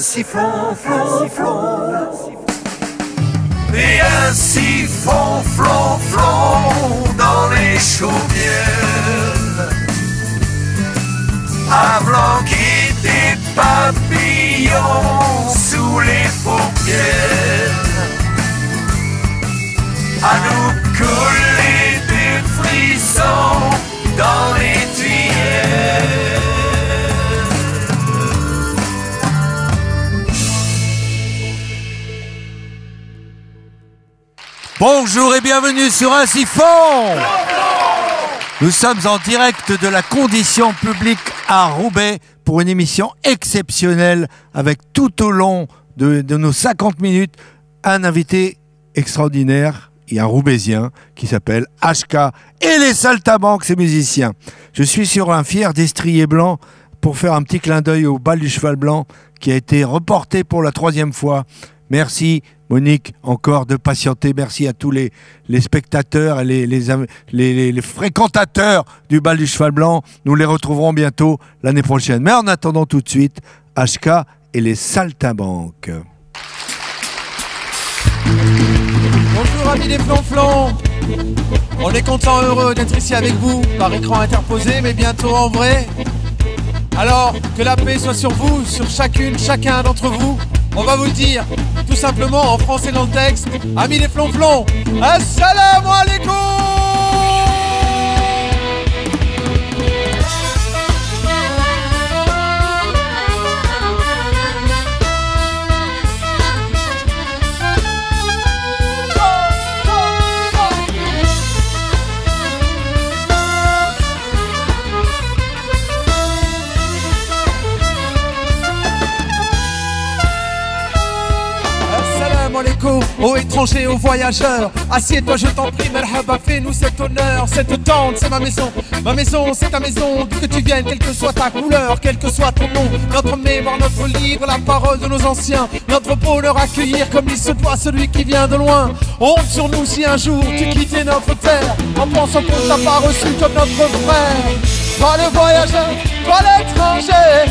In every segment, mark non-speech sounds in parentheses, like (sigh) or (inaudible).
siphon, flon, flon. Et un siphon, flon, dans les chaumières. Avant qu'il des papillons sous les paupières. À nous Bonjour et bienvenue sur un siphon Nous sommes en direct de la condition publique à Roubaix pour une émission exceptionnelle avec tout au long de, nos 50 minutes un invité extraordinaire et un roubaisien qui s'appelle HK et les saltabanques, ces musiciens. Je suis sur un fier destrier blanc pour faire un petit clin d'œil au bal du cheval blanc qui a été reporté pour la troisième fois. Merci Monique encore de patienter. Merci à tous les, spectateurs et les fréquentateurs du bal du cheval blanc. Nous les retrouverons bientôt l'année prochaine. Mais en attendant tout de suite, HK et les saltimbanques. Bonjour amis des flonflons On est content heureux d'être ici avec vous par écran interposé mais bientôt en vrai. Alors que la paix soit sur vous, sur chacune, chacun d'entre vous. On va vous le dire tout simplement en français dans le texte. Amis des flonflons, assalamu alaikum aux étrangers, aux voyageurs. Assieds-toi, je t'en prie, merhaba, fais-nous cet honneur. Cette tente, c'est ma maison. Ma maison, c'est ta maison. D'où que tu viennes, quelle que soit ta couleur, quel que soit ton nom. Notre mémoire, notre livre, la parole de nos anciens. Notre bonheur accueillir comme il se doit celui qui vient de loin. Honte sur nous si un jour tu quittais notre terre. En pensant qu'on t'a pas reçu comme notre frère. Toi le voyageur, toi l'étranger.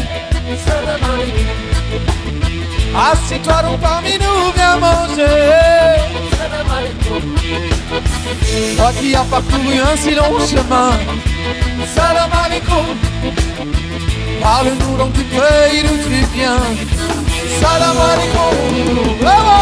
Assieds-toi donc parmi nous, viens manger. Toi qui as parcouru un si long chemin, salam alaikum. Parle-nous donc du pays d'où tu viens. Salam alaikum. Bravo.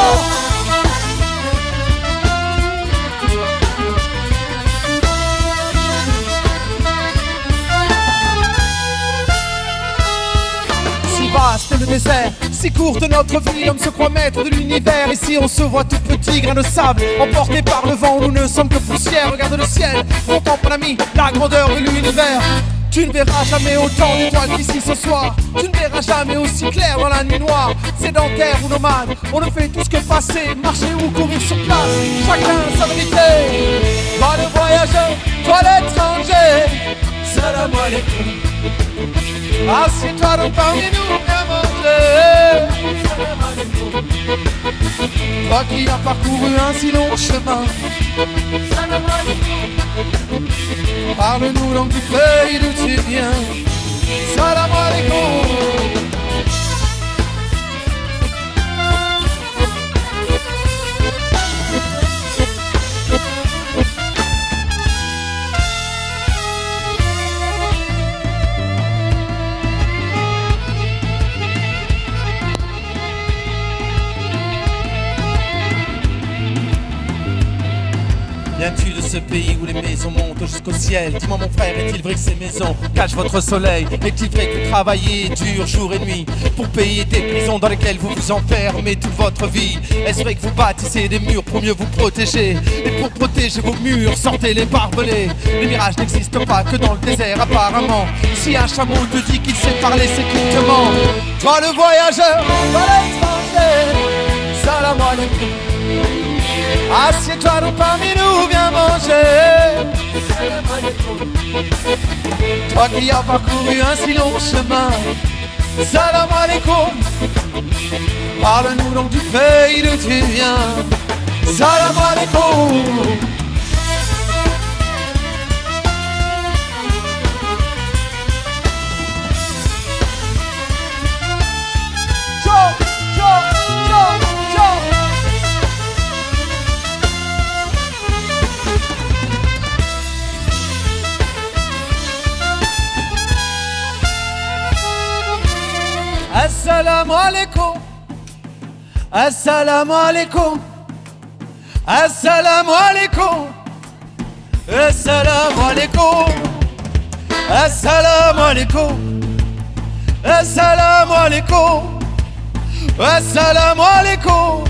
Vaste le désert, si courte notre vie, l'homme se croit maître de l'univers. Ici on se voit tout petit, grain de sable, emporté par le vent, nous ne sommes que poussière. Regarde le ciel, contemple ami, la grandeur de l'univers. Tu ne verras jamais autant d'étoiles qu'ici ce soir. Tu ne verras jamais aussi clair dans la nuit noire. Sédentaire ou nomade, on ne fait tout ce que passer, marcher ou courir sur place. Chacun sa vérité. Toi le voyageur, toi l'étranger. Salam alaikum. Assieds-toi donc parmi nous, viens manger. Toi qui as parcouru un si long chemin. Parle-nous donc du pays d'où tu viens. Salam alaikum. Dis-moi mon frère, est-il vrai que ces maisons cachent votre soleil Est-il vrai que vous travaillez dur jour et nuit Pour payer des prisons dans lesquelles vous vous enfermez toute votre vie? Est-ce vrai que vous bâtissez des murs pour mieux vous protéger Et pour protéger vos murs, sortez les barbelés. Les mirages n'existent pas que dans le désert apparemment. Si un chameau te dit qu'il sait parler, c'est qu'il Toi le voyageur, toi l'étranger Salam alaikum. Assieds-toi donc parmi nous, viens manger. Toi qui as parcouru un si long chemin, salam alaikum. Parle-nous donc du pays d'où tu viens, salam alaikum. Assalamu alaikum. Assalamu alaikum. Assalamu alaikum. Assalamu alaikum. Assalamu alaikum. Assalamu alaikum. Assalamu alaikum.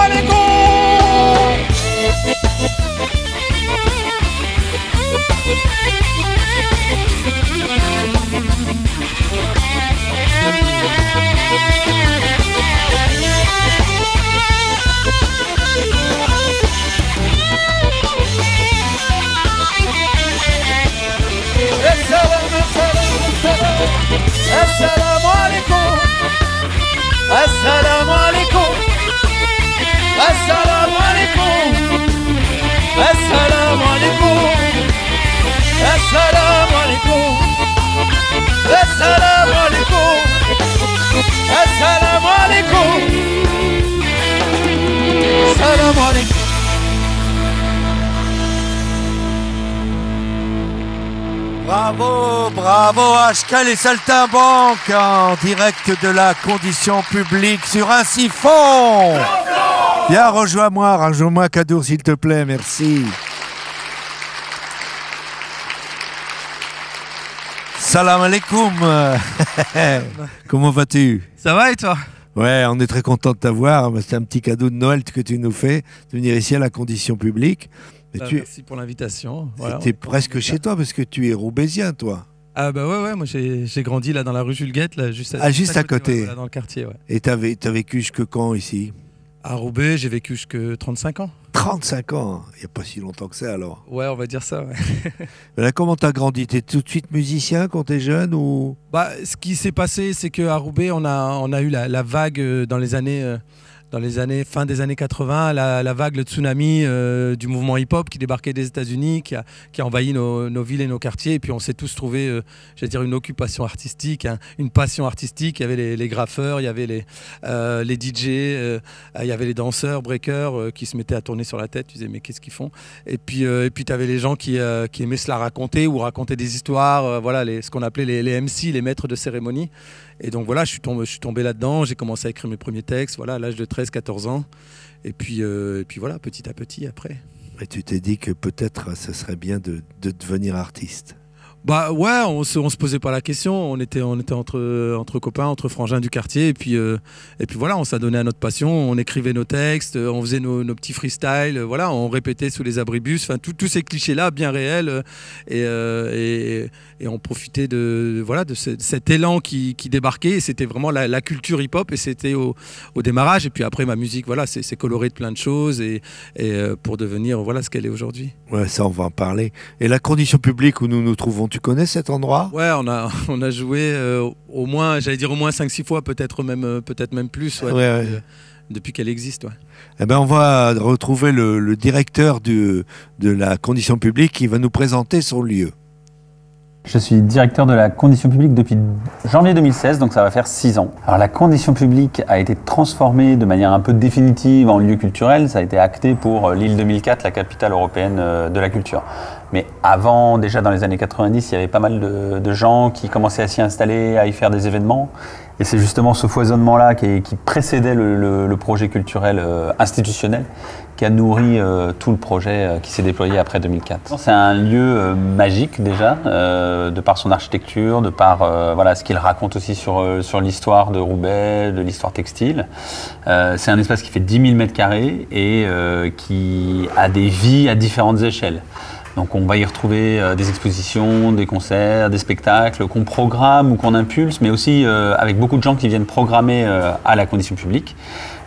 Alaikum. Les saltimbanques en direct de la condition publique sur un siphon. Viens, rejoins-moi, rejoins-moi Kadour s'il te plaît, merci. Salam alaikum. (laughs) Comment vas-tu? Ça va et toi? Ouais, on est très content de t'avoir. C'est un petit cadeau de Noël que tu nous fais, de venir ici à la condition publique. Mais Bah, tu Merci pour l'invitation. Voilà, es presque chez toi parce que tu es roubaisien, toi. Ah bah ouais ouais, moi j'ai grandi là dans la rue Jules Guette là juste à, Ah, juste à côté. ouais, dans le quartier ouais. Et t'as vé- t'as vécu jusque quand ici? À Roubaix, j'ai vécu jusque 35 ans. 35 ans, il n'y a pas si longtemps que ça alors. Ouais, on va dire ça. ouais. (laughs) Mais là, comment t'as grandi? T'es tout de suite musicien quand t'es jeune ou? Bah, ce qui s'est passé, c'est qu'à Roubaix, on a, on a eu la, la vague euh, dans les années, euh, dans les années fin des années 80, la, vague, le tsunami euh, du mouvement hip-hop qui débarquait des États-Unis, qui a, envahi nos, villes et nos quartiers. Et puis on s'est tous trouvé, euh, j'allais dire, une occupation artistique, hein, une passion artistique. Il y avait les, graffeurs, il y avait les, euh, les DJ, il y avait les danseurs, breakers qui se mettaient à tourner sur la tête. Tu disais, mais qu'est-ce qu'ils font? Et puis, et tu avais les gens qui, aimaient se la raconter ou raconter des histoires, voilà, ce qu'on appelait les, les MC, les maîtres de cérémonie. Et donc voilà, je suis tombé, là-dedans, j'ai commencé à écrire mes premiers textes, voilà, à l'âge de 13-14 ans. Et puis, euh, et puis voilà, petit à petit après. Et tu t'es dit que peut-être ce serait bien de devenir artiste. Bah ouais, on se, on se posait pas la question. On était, on était entre, entre copains, entre frangins du quartier. Et puis, euh, et puis voilà, on donné à notre passion. On écrivait nos textes, euh, on faisait nos, nos petits freestyles. euh, Voilà, on répétait sous les abribus. Enfin, tous ces clichés-là, bien réels. Et, et, et on profitait de, voilà, de ce- cet élan qui, qui débarquait. C'était vraiment la, la culture hip-hop. Et c'était au, au démarrage. Et puis après, ma musique, voilà, c'est coloré de plein de choses. Et, et pour devenir voilà, ce qu'elle est aujourd'hui. Ouais, ça, on va en parler. Et la condition publique où nous nous trouvons, tu connais cet endroit? Ouais, on a, (laughs) on a joué euh, au moins, j'allais dire au moins 5-6 fois, peut-être même, euh, peut-être même plus, ouais, Ouais, depuis, ouais. euh, depuis qu'elle existe. Eh ben, on va retrouver le, le directeur du- de la condition publique qui va nous présenter son lieu. Je suis directeur de la condition publique depuis janvier 2016, donc ça va faire six ans. Alors la condition publique a été transformée de manière un peu définitive en lieu culturel. Ça a été acté pour euh, l'île 2004, la capitale européenne euh, de la culture. Mais avant, déjà dans les années 90, il y avait pas mal de gens qui commençaient à s'y installer, à y faire des événements. Et c'est justement ce foisonnement-là qui, précédait le, projet culturel euh, institutionnel qui a nourri euh, tout le projet euh, qui s'est déployé après 2004. C'est un lieu magique déjà, de par son architecture, de par voilà, ce qu'il raconte aussi sur, sur l'histoire de Roubaix, de l'histoire textile. C'est un espace qui fait 10 000 mètres carrés et qui a des vies à différentes échelles. Donc on va y retrouver euh, des expositions, des concerts, des spectacles qu'on programme ou qu'on impulse, mais aussi euh, avec beaucoup de gens qui viennent programmer euh, à la condition publique.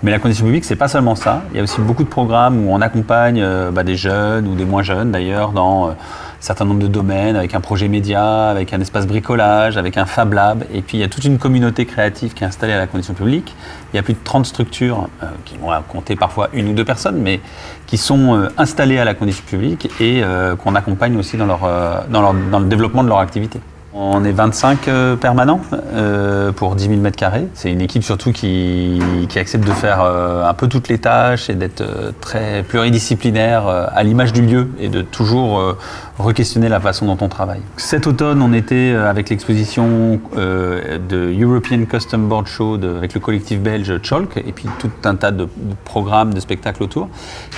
Mais la condition publique, c'est pas seulement ça. Il y a aussi beaucoup de programmes où on accompagne bah, des jeunes ou des moins jeunes d'ailleurs dans certain nombre de domaines, avec un projet média, avec un espace bricolage, avec un Fab Lab. Et puis il y a toute une communauté créative qui est installée à la condition publique. Il y a plus de 30 structures euh, qui vont compter parfois une ou deux personnes, mais qui sont euh, installées à la condition publique et euh, qu'on accompagne aussi dans, le développement de leur activité. On est 25 euh, permanents euh, pour 10 000 mètres carrés. C'est une équipe surtout qui, qui accepte de faire euh, un peu toutes les tâches et d'être euh, très pluridisciplinaire euh, à l'image du lieu et de toujours re-questionner la façon dont on travaille. Cet automne, on était avec l'exposition de European Custom Board Show de- avec le collectif belge Cholk et puis tout un tas de, de programmes, de spectacles autour.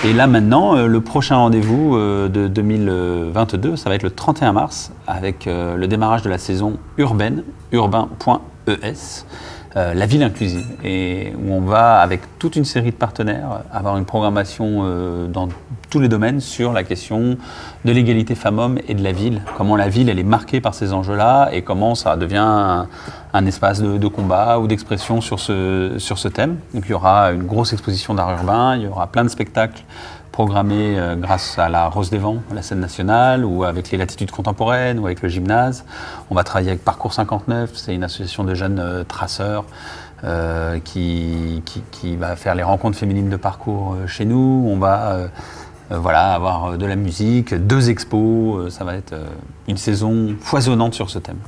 Et là maintenant, le prochain rendez-vous de 2022, ça va être le 31 mars avec euh, le démarrage de la saison urbaine, urbain.es. euh, la ville inclusive, et où on va, avec toute une série de partenaires, avoir une programmation euh, dans tous les domaines sur la question de l'égalité femmes-hommes et de la ville. Comment la ville, elle est marquée par ces enjeux-là, et comment ça devient un, espace de, de combat ou d'expression sur ce, sur ce thème. Donc il y aura une grosse exposition d'art urbain, il y aura plein de spectacles programmés euh, grâce à la Rose des Vents, la scène nationale, ou avec les latitudes contemporaines, ou avec le gymnase. On va travailler avec Parcours 59, c'est une association de jeunes euh, traceurs euh, qui, qui, qui va faire les rencontres féminines de parcours chez nous. On va voilà, avoir de la musique, deux expos, ça va être une saison foisonnante sur ce thème.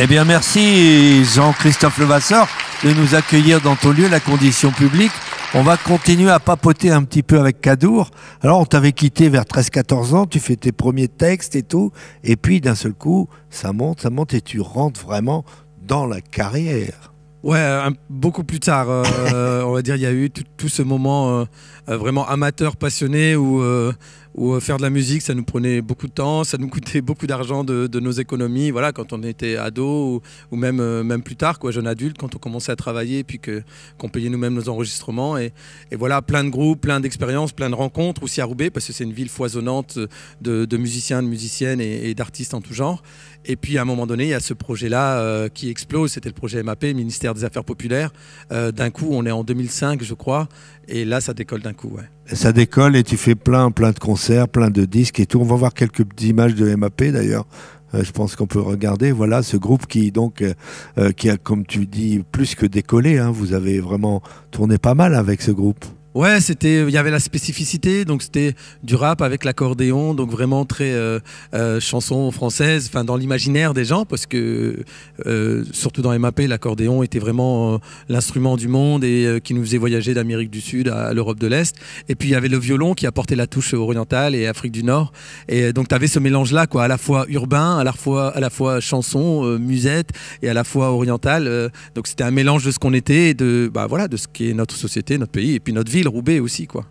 Eh bien, merci Jean-Christophe Levasseur de nous accueillir dans ton lieu, la condition publique. On va continuer à papoter un petit peu avec Cadour. Alors, on t'avait quitté vers 13-14 ans, tu fais tes premiers textes et tout, et puis d'un seul coup, ça monte, ça monte, et tu rentres vraiment dans la carrière. Ouais, un- beaucoup plus tard, euh, (laughs) on va dire, il y a eu tout, tout ce moment euh, euh, vraiment amateur, passionné, où, euh, où euh, faire de la musique, ça nous prenait beaucoup de temps, ça nous coûtait beaucoup d'argent de, nos économies, voilà, quand on était ado ou, même, euh, même plus tard, quoi, jeune adulte, quand on commençait à travailler, puis que, qu'on payait nous-mêmes nos enregistrements. Et, et voilà, plein de groupes, plein d'expériences, plein de rencontres, aussi à Roubaix, parce que c'est une ville foisonnante de, musiciens, de musiciennes et, et d'artistes en tout genre. Et puis à un moment donné, il y a ce projet-là euh, qui explose. C'était le projet MAP, ministère des Affaires populaires. D'un coup, on est en 2005, je crois, et là, ça décolle d'un coup. Ouais. Ça décolle et tu fais plein, plein de concerts, plein de disques et tout. On va voir quelques images de MAP d'ailleurs. Euh, je pense qu'on peut regarder. Voilà, ce groupe qui donc euh, euh, qui a, comme tu dis, plus que décollé. hein. Vous avez vraiment tourné pas mal avec ce groupe. Ouais, c'était, il y avait la spécificité, donc c'était du rap avec l'accordéon, donc vraiment très euh, euh, chanson française, enfin dans l'imaginaire des gens, parce que euh, surtout dans MAP, l'accordéon était vraiment l'instrument du monde et qui nous faisait voyager d'Amérique du Sud à, l'Europe de l'Est. Et puis il y avait le violon qui apportait la touche orientale et Afrique du Nord. Et donc tu avais ce mélange-là, quoi, à la fois urbain, à la fois, à la fois chanson, musette et à la fois orientale. donc c'était un mélange de ce qu'on était, et de, bah voilà, de ce qui est notre société, notre pays, et puis notre Roubaix aussi, quoi.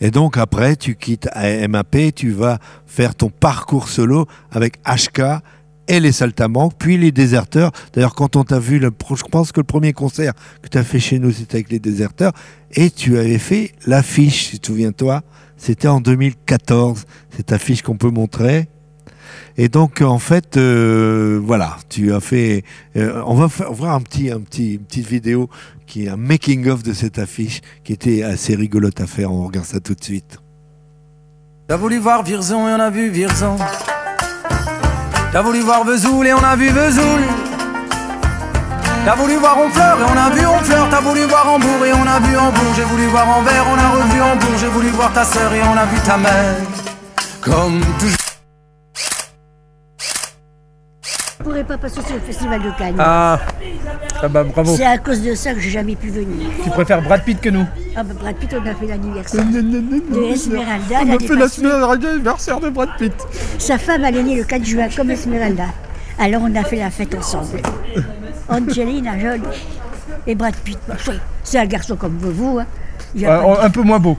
Et donc après, tu quittes MAP, tu vas faire ton parcours solo avec HK et les Saltambanques, puis les Déserteurs. D'ailleurs, quand on t'a vu, le, je pense que le premier concert que tu as fait chez nous, c'était avec les Déserteurs, et tu avais fait l'affiche, si tu te souviens-toi, c'était en 2014, cette affiche qu'on peut montrer. Et donc, en fait, euh, voilà, tu as fait. euh, on va faire, un petit, un petit, une petite vidéo qui est un making-of de cette affiche qui était assez rigolote à faire. On regarde ça tout de suite. T'as voulu voir Virzon et on a vu Virzon. T'as voulu voir Vesoul et on a vu Vesoul. T'as voulu voir Honfleur et on a vu Honfleur. T'as voulu voir Hambourg et on a vu Hambourg. J'ai voulu voir Anvers, on a revu Hambourg. J'ai voulu voir ta sœur et on a vu ta mère. Comme toujours. Je pourrais pas passer sur le festival de Cannes. Ah, ah bah bravo. C'est à cause de ça que j'ai jamais pu venir. Tu préfères Brad Pitt que nous. Ah bah Brad Pitt, on a fait l'anniversaire de Esmeralda. On a fait l'anniversaire de Brad Pitt. Sa femme, est née le 4 juin, comme Esmeralda. Alors on a fait la fête ensemble. Angelina Jolie et Brad Pitt. C'est un garçon comme vous. Hein. De- un peu moins beau.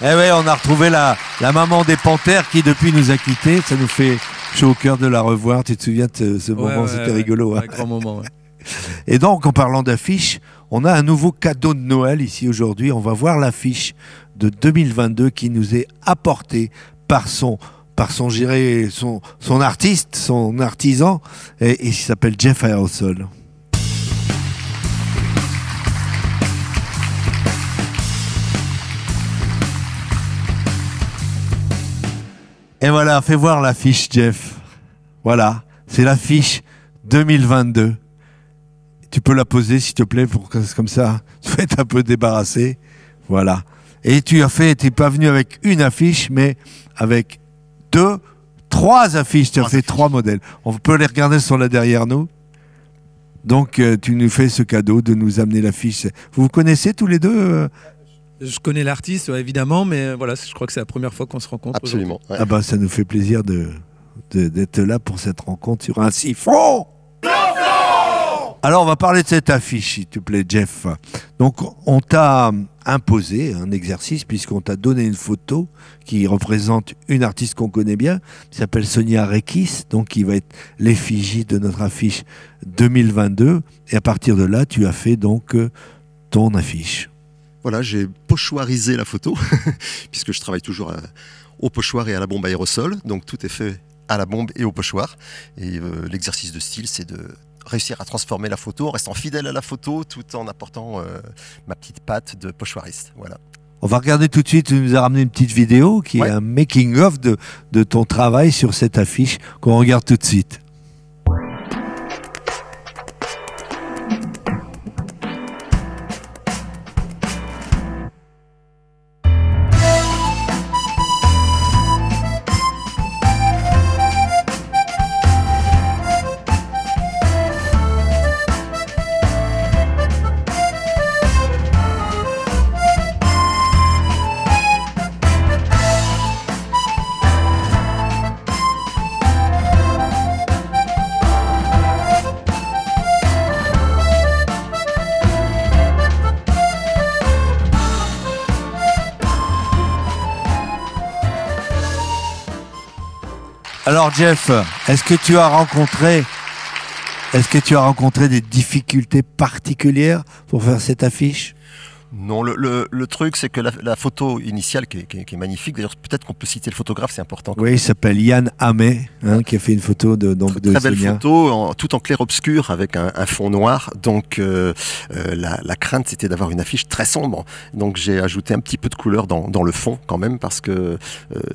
Eh ouais, on a retrouvé la, la maman des panthères qui depuis nous a quittés. Ça nous fait chaud au cœur de la revoir. Tu te souviens de ce, moment, c'était rigolo. hein. Un grand moment, ouais. (laughs) Et donc, en parlant d'affiches, on a un nouveau cadeau de Noël ici aujourd'hui. On va voir l'affiche de 2022 qui nous est apportée par son, par son, son, son artiste, son artisan, et, et il s'appelle Jeff Aerosol. Et voilà, fais voir l'affiche, Jeff. Voilà, c'est l'affiche 2022. Tu peux la poser, s'il te plaît, pour que comme ça, (laughs) tu vas être un peu débarrassé. Voilà. Et tu as fait, t'es pas venu avec une affiche, mais avec deux, trois affiches. Tu as fait affiches. trois modèles. On peut les regarder sur là derrière nous. Donc, euh, tu nous fais ce cadeau de nous amener l'affiche. Vous vous connaissez tous les deux euh Je connais l'artiste, ouais, évidemment, mais euh, voilà, je crois que c'est la première fois qu'on se rencontre. Absolument. ouais. Ah bah, ça nous fait plaisir de d'être là pour cette rencontre sur un siphon. Alors, on va parler de cette affiche, s'il te plaît, Jeff. Donc, on t'a imposé un exercice, puisqu'on t'a donné une photo qui représente une artiste qu'on connaît bien, qui s'appelle Sonia Rekis, donc qui va être l'effigie de notre affiche 2022. Et à partir de là, tu as fait donc ton affiche. Voilà, j'ai pochoirisé la photo, (laughs) puisque je travaille toujours à- au pochoir et à la bombe aérosol. Donc tout est fait à la bombe et au pochoir. Et euh, l'exercice de style, c'est de réussir à transformer la photo en restant fidèle à la photo tout en apportant euh, ma petite patte de pochoiriste. Voilà. On va regarder tout de suite, tu nous as ramené une petite vidéo qui Ouais. est un making-of de, de ton travail sur cette affiche qu'on regarde tout de suite. Jeff, est-ce que tu as rencontré est-ce que tu as rencontré des difficultés particulières pour faire cette affiche? Non, le, le- le truc, c'est que la, la photo initiale, qui est, qui est- qui est magnifique, d'ailleurs, peut-être qu'on peut citer le photographe, c'est important. Oui, il s'appelle Yann Hamé, hein, qui a fait une photo de, donc, de très belle Sonia. photo, en- tout en clair-obscur avec un, un fond noir. Donc euh, euh, la, la crainte, c'était d'avoir une affiche très sombre. Donc j'ai ajouté un petit peu de couleur dans, dans le fond quand même parce que euh,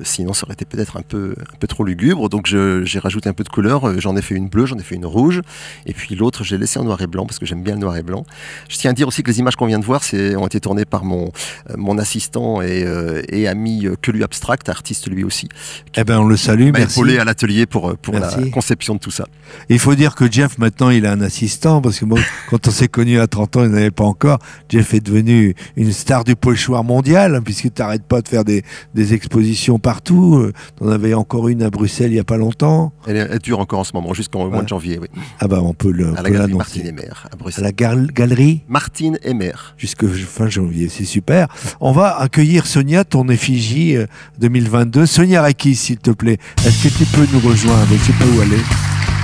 sinon ça aurait été peut-être un peu, un peu trop lugubre. Donc j'ai rajouté un peu de couleur. J'en ai fait une bleue, j'en ai fait une rouge. Et puis l'autre, j'ai laissé en noir et blanc parce que j'aime bien le noir et blanc. Je tiens à dire aussi que les images qu'on vient de voir c'est, ont été tournées par mon, euh, mon assistant et, euh, et ami euh, que lui abstract, artiste lui aussi, Eh ben, on le salue, qui merci. épaulé à l'atelier pour, pour la conception de tout ça. Il faut dire que Jeff, maintenant, il a un assistant, parce que moi, (laughs) quand on s'est connus à 30 ans, il n'avait pas encore. Jeff est devenu une star du pochoir mondial, hein, puisque tu n'arrêtes pas de faire des, des expositions partout. Tu en avais encore une à Bruxelles il n'y a pas longtemps. Elle, elle dure encore en ce moment, jusqu'au mois de janvier, oui. Ah bah, on peut le- À la galerie Martine l'annoncer. Emer, à À Bruxelles. la gal- galerie Martine Emer. jusque fin janvier, c'est super. On va accueillir Sonia, ton effigie euh, 2022. Sonia Rekis, s'il te plaît, est-ce que tu peux nous rejoindre? Je ne sais pas où aller.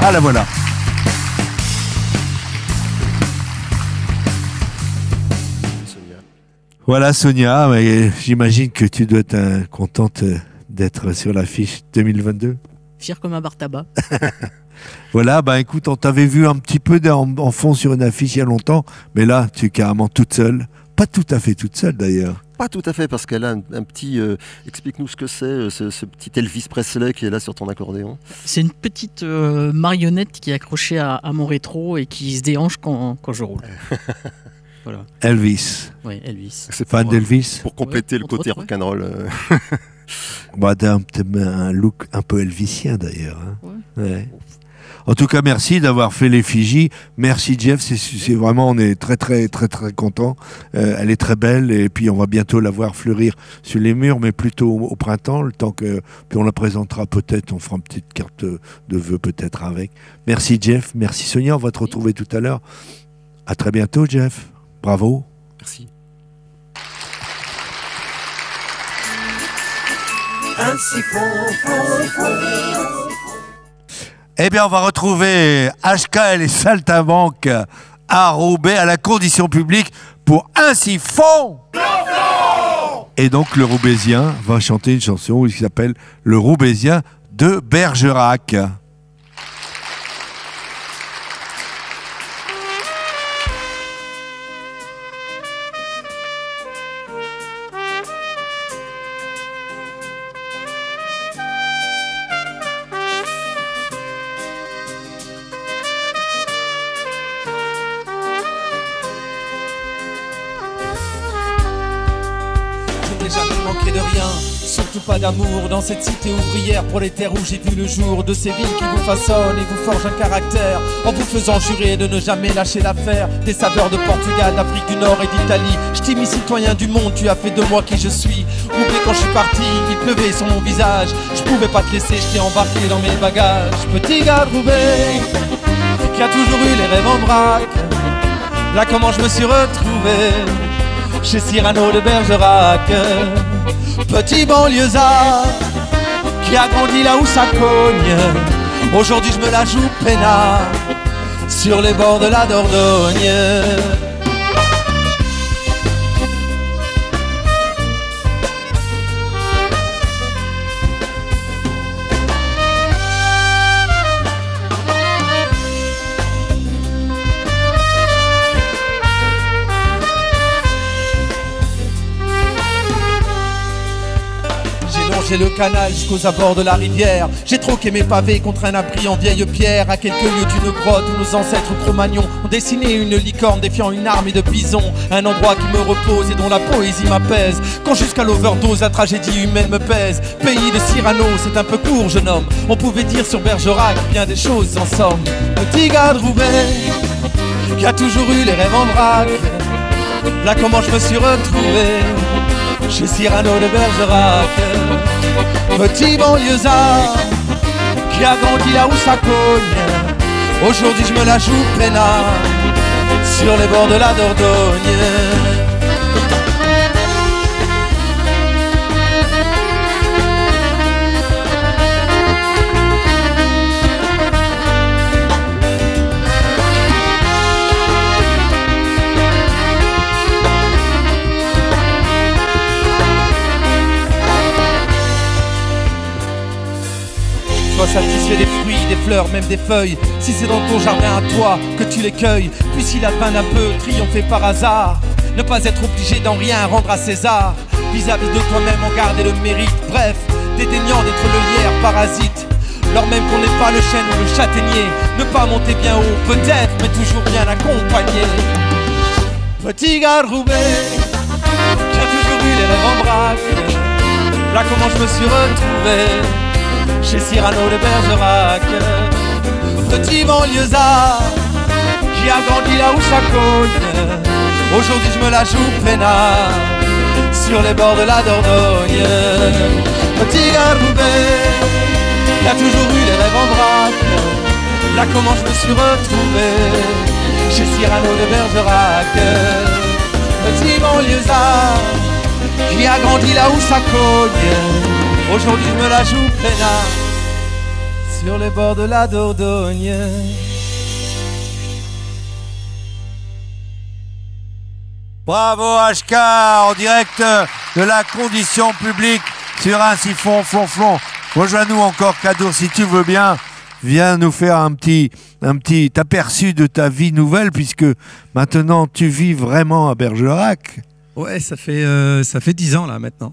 Ah, la voilà. Sonia. Voilà Sonia, j'imagine que tu dois être euh, contente euh, d'être sur l'affiche 2022. Fier comme un bar tabac. (laughs) Voilà, bah écoute, on t'avait vu un petit peu en, en fond sur une affiche il y a longtemps, mais là, tu es carrément toute seule. Pas tout à fait toute seule d'ailleurs. Pas tout à fait, parce qu'elle a un, un petit. euh, Explique-nous ce que c'est, euh, ce, ce petit Elvis Presley qui est là sur ton accordéon. C'est une petite euh, marionnette qui est accrochée à, à mon rétro et qui se déhanche quand, quand je roule. (laughs) voilà. Elvis. Oui, Elvis. C'est Fan d'Elvis pour compléter Ouais, le côté rock'n'roll. bah, (laughs) un, un look un peu elvisien d'ailleurs. hein. Ouais. Ouais. En tout cas, merci d'avoir fait l'effigie. Merci Jeff, c'est- vraiment, on est très très très très content. elle est très belle et puis on va bientôt la voir fleurir sur les murs, mais plutôt au, au printemps, le temps que puis on la présentera peut-être, on fera une petite carte de vœux peut-être avec. Merci Jeff, merci Sonia, on va te retrouver tout à l'heure. À très bientôt Jeff. Bravo. Merci. Eh bien, on va retrouver HKL et Saltimbanque à Roubaix à la condition publique pour un siphon. Et donc, le Roubaisien va chanter une chanson qui s'appelle Le Roubaisien de Bergerac. D'amour dans cette cité ouvrière pour les terres où j'ai vu le jour de ces villes qui vous façonnent et vous forgent un caractère en vous faisant jurer de ne jamais lâcher l'affaire des saveurs de Portugal, d'Afrique du Nord et d'Italie. Je t'ai mis citoyen du monde, tu as fait de moi qui je suis. Oublie quand je suis parti, il pleuvait sur mon visage. Je pouvais pas te laisser, je t'ai embarqué dans mes bagages. Petit gars Roubaix, qui a toujours eu les rêves en vrac. Là comment je me suis retrouvé chez Cyrano de Bergerac. Petit banlieusard qui a grandi là où ça cogne. Aujourd'hui je me la joue peinard sur les bords de la Dordogne. J'ai le canal jusqu'aux abords de la rivière. J'ai troqué mes pavés contre un abri en vieille pierre. À quelques lieues d'une grotte où nos ancêtres cro-magnons ont dessiné une licorne défiant une armée de bisons. Un endroit qui me repose et dont la poésie m'apaise. Quand jusqu'à l'overdose la tragédie humaine me pèse. Pays de Cyrano, c'est un peu court, jeune homme. On pouvait dire sur Bergerac bien des choses en somme. Petit gars de Roubaix, qui a toujours eu les rêves en vrac. Là comment je me suis retrouvé chez Cyrano de Bergerac. Petit banlieusard qui a grandi là où ça cogne. Aujourd'hui je me la joue peinard sur les bords de la Dordogne. Satisfait des fruits, des fleurs, même des feuilles. Si c'est dans ton jardin à toi que tu les cueilles, puis s'il a peine un peu, triompher par hasard. Ne pas être obligé d'en rien rendre à César. Vis-à-vis de toi-même en garder le mérite. Bref, dédaignant d'être le lierre parasite. Lors même qu'on n'est pas le chêne ou le châtaignier. Ne pas monter bien haut, peut-être, mais toujours bien accompagné. Petit gars Roubaix, a toujours eu les rêves en vrac. Là comment je me suis retrouvé chez Cyrano de Bergerac. Petit banlieusard qui a grandi là où ça cogne. Aujourd'hui je me la joue peinard sur les bords de la Dordogne. Petit Roubaix qui a toujours eu les rêves en vrac. Là comment je me suis retrouvé chez Cyrano de Bergerac. Petit banlieusard qui a grandi là où ça cogne. Aujourd'hui je me la joue peinard sur les bords de la Dordogne. Bravo HK en direct de la condition publique sur un siphon flonflon. Rejoins-nous encore Cadeau si tu veux bien. Viens nous faire un petit, un petit aperçu de ta vie nouvelle puisque maintenant tu vis vraiment à Bergerac. Ouais, ça fait, euh, ça fait 10 ans là maintenant.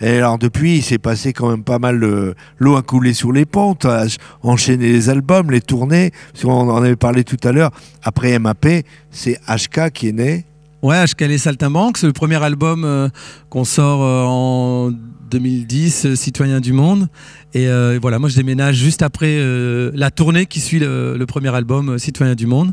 Et alors depuis, il s'est passé quand même pas mal l'eau a coulé sur les ponts, t'as enchaîné les albums, les tournées, parce qu'on en avait parlé tout à l'heure. Après MAP, c'est HK qui est né. Ouais, HK Les Saltimbanques, c'est le premier album euh, qu'on sort euh, en 2010, euh, Citoyen du Monde. Et voilà, moi je déménage juste après la tournée qui suit le, premier album, euh, Citoyen du Monde.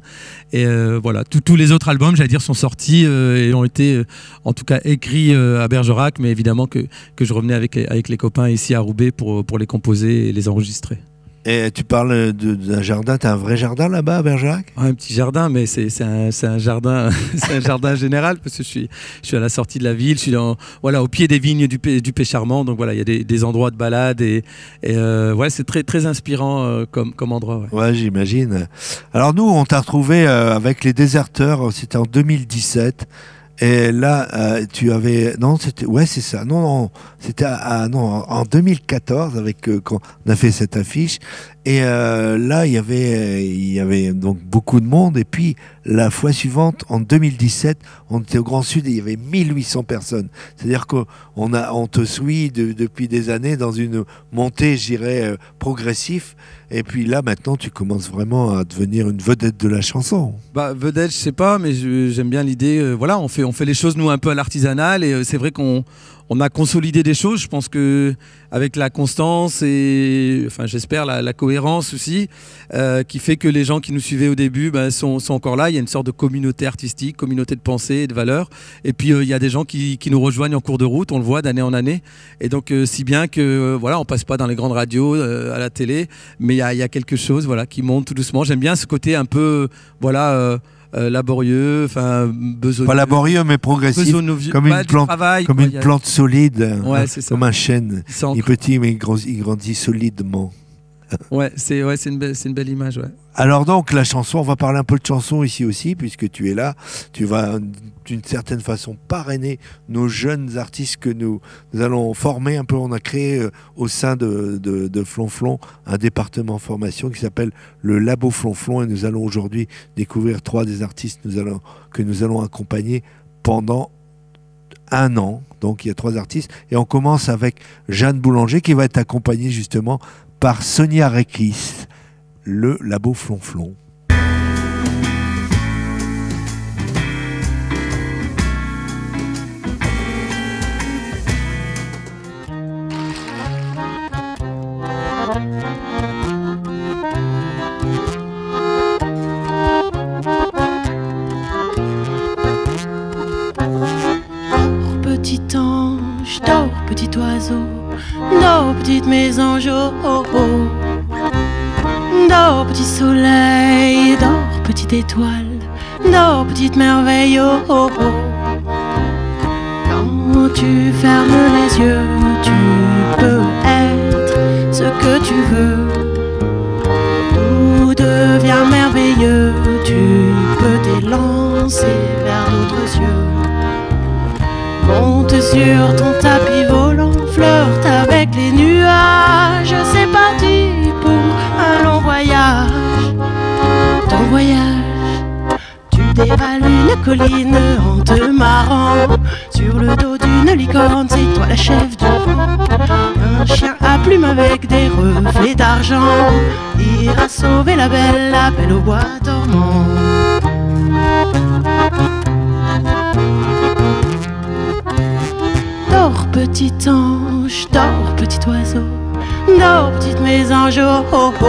Et voilà, tous- les autres albums, j'allais dire, sont sortis et ont été, en tout cas, écrits à Bergerac, mais évidemment que, que je revenais avec, avec les copains ici à Roubaix pour, pour les composer et les enregistrer. Et tu parles d'un jardin, t'as un vrai jardin là-bas à Bergerac? Ouais, un petit jardin, mais c'est un, un jardin, (laughs) c'est un jardin général parce que je suis, je suis à la sortie de la ville, je suis dans, voilà, au pied des vignes du, du Pécharmant, donc voilà, il y a des, des endroits de balade et, et euh, ouais, c'est très très inspirant euh, comme, comme endroit. ouais. Ouais, j'imagine. Alors nous, on t'a retrouvé euh, avec les déserteurs, c'était en 2017. Et là, euh, tu avais non, c'était ouais, c'est ça. Non, non, c'était à- non en 2014 avec euh, quand on a fait cette affiche. Et euh, là, il y avait il y avait donc beaucoup de monde. Et puis la fois suivante, en 2017, on était au Grand Sud et il y avait 1800 personnes. C'est-à-dire qu'on a on te suit de- depuis des années dans une montée, euh, progressif. Et puis là, maintenant, tu commences vraiment à devenir une vedette de la chanson. Bah vedette, je sais pas, mais j'aime bien l'idée. voilà, on fait on fait les choses nous un peu à l'artisanal et euh, c'est vrai qu'on on a consolidé des choses. Je pense que avec la constance et enfin j'espère la, cohérence aussi, euh, qui fait que les gens qui nous suivaient au début ben, sont, encore là. Il y a une sorte de communauté artistique, communauté de pensée et de valeurs. Et puis euh, il y a des gens qui, nous rejoignent en cours de route. On le voit d'année en année. Et donc si bien que voilà, on passe pas dans les grandes radios, à la télé, mais il y a, il y a quelque chose voilà qui monte tout doucement. J'aime bien ce côté un peu voilà. Euh, laborieux, enfin besogneux. Pas laborieux, mais progressif. Comme bah, une du plante, travail, comme quoi. une a- plante solide, Ouais, hein, comme un chêne. Il est petit, mais il grandit, il grandit solidement. (laughs) Ouais, c'est ouais, une une belle image, ouais. Alors donc la chanson, on va parler un peu de chanson ici aussi, puisque tu es là. Tu vas d'une certaine façon parrainer nos jeunes artistes que nous, nous allons former un peu. On a créé euh, au sein de, de, de Flonflon un département formation qui s'appelle le Labo Flonflon et nous allons aujourd'hui découvrir trois des artistes nous allons, que nous allons accompagner pendant un an. Donc il y a trois artistes et on commence avec Jeanne Boulanger qui va être accompagnée justement par Sonia Rekis le labo flonflon. Petit ange, dors petit oiseau, dors petite mésange, oh, oh, oh. Dors petit soleil, dors petite étoile, dors petite merveille, oh, oh, oh. Quand tu fermes les yeux, tu peux être ce que tu veux. Tout devient merveilleux, tu peux t'élancer vers d'autres cieux. Monte sur ton tapis tu dévales une colline en te marrant. Sur le dos d'une licorne, c'est toi la chef du vent. Un chien à plume avec des reflets d'argent ira sauver la belle, la belle au bois dormant. Dors petit ange, dors petit oiseau, dors petite mésange, oh oh oh.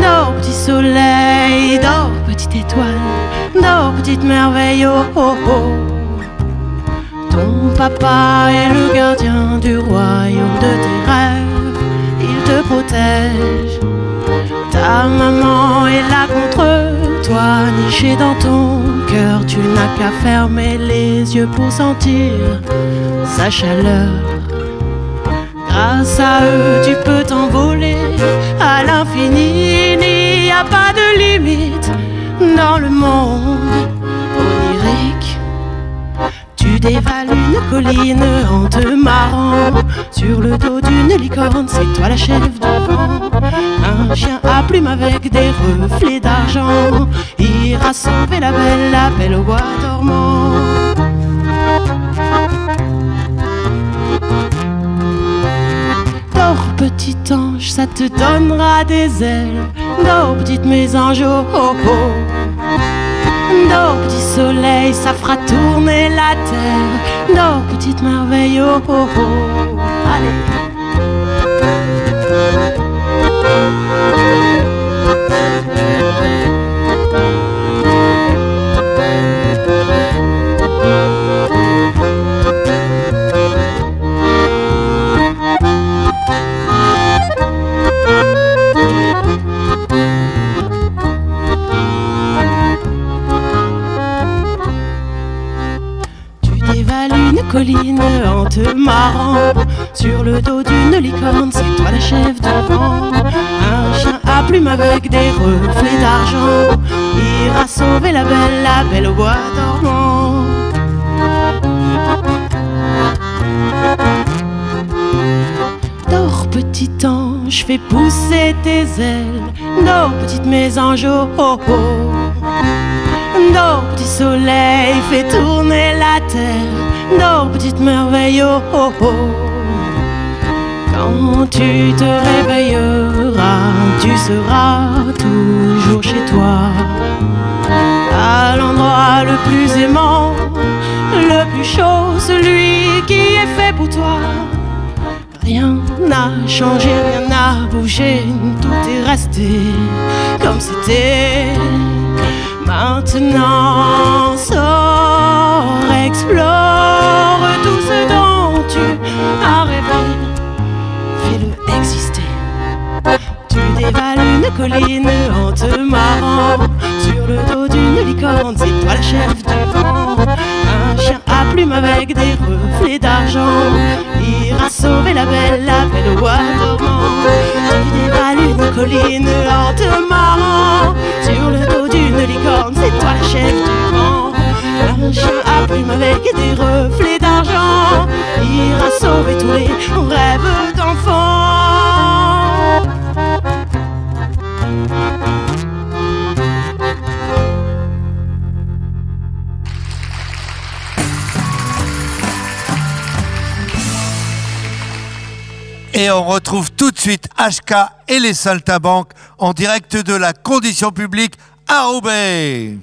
Dors petit soleil, dors étoile, dors petite merveille, oh oh oh. Ton papa est le gardien du royaume de tes rêves, il te protège. Ta maman est là contre toi, nichée dans ton cœur. Tu n'as qu'à fermer les yeux pour sentir sa chaleur. Grâce à eux, tu peux t'envoler à l'infini. Il n'y a pas de limite dans le monde. Onirique. Tu dévales une colline en te marrant Sur le dos d'une licorne, c'est toi la chef du vent. Un chien à plume avec des reflets d'argent. Ira sauver la belle, la belle au bois dormant petit ange, ça te donnera des ailes Dors petite mésange, oh oh oh Dors petit soleil, ça fera tourner la terre. Dors petite merveille, oh oh oh. Allez. Sur le dos d'une licorne, c'est toi la chef du vent Un chien à plume avec des reflets d'argent. Ira sauver la belle, la belle au bois dormant Dors petit ange, fais pousser tes ailes. Dors petite mésange, oh oh oh. Dors petit soleil, fais tourner la terre Dors petite merveille, oh oh oh Quand tu te réveilleras, tu seras toujours chez toi à l'endroit le plus aimant, le plus chaud, celui qui est fait pour toi. Rien n'a changé, rien n'a bougé, tout est resté comme c'était. Maintenant, sors, explore colline en te marrant sur le dos d'une licorne, c'est toi le chef du vent. Un chien à plumes avec des reflets d'argent ira sauver la belle, la belle au. Tu dévales une colline en te marrant sur le dos d'une licorne, c'est toi le chef du vent. Un chien à plumes avec des reflets d'argent ira sauver tous les rêves d'enfants. Et on retrouve tout de suite HK et les Saltabanques en direct de la condition publique à Roubaix.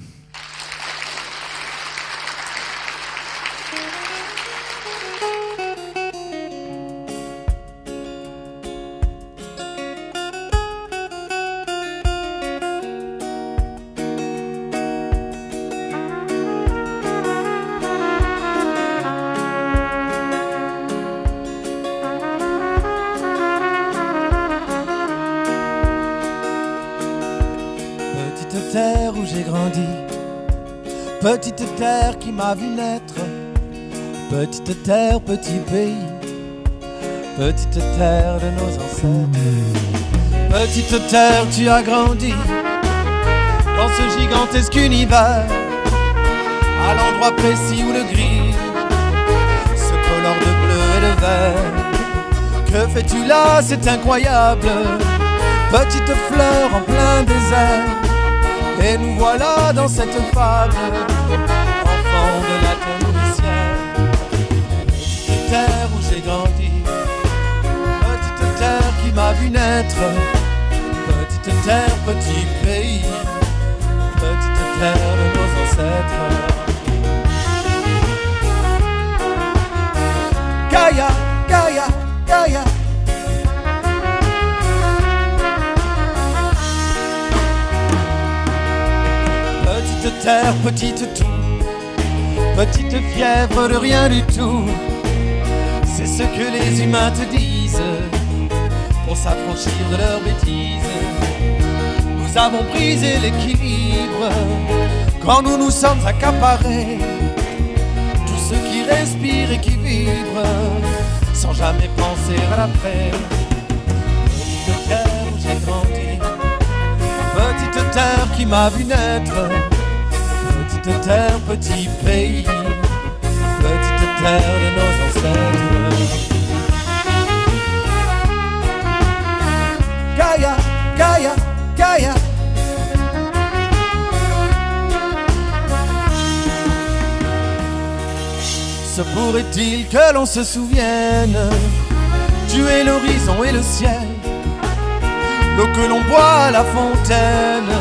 Terre qui m'a vu naître, petite terre, petit pays, petite terre de nos ancêtres. Petite terre, tu as grandi dans ce gigantesque univers, à l'endroit précis où le gris se colore de bleu et de vert. Que fais-tu là? C'est incroyable, petite fleur en plein désert. Et nous voilà dans cette fable, enfants de la terre ciel. Petite terre où j'ai grandi, petite terre qui m'a vu naître, petite terre, petit pays, petite terre de nos ancêtres. Terre, petite tout, petite fièvre de rien du tout. C'est ce que les humains te disent pour s'affranchir de leurs bêtises. Nous avons brisé l'équilibre quand nous nous sommes accaparés. Tous ceux qui respirent et qui vibrent sans jamais penser à l'après. Petite terre j'ai grandi, petite terre qui m'a vu naître. Petite terre, petit pays, petite terre de nos ancêtres. Gaïa, Gaïa, Gaïa. Se pourrait-il que l'on se souvienne Tu es l'horizon et le ciel, l'eau que l'on boit à la fontaine,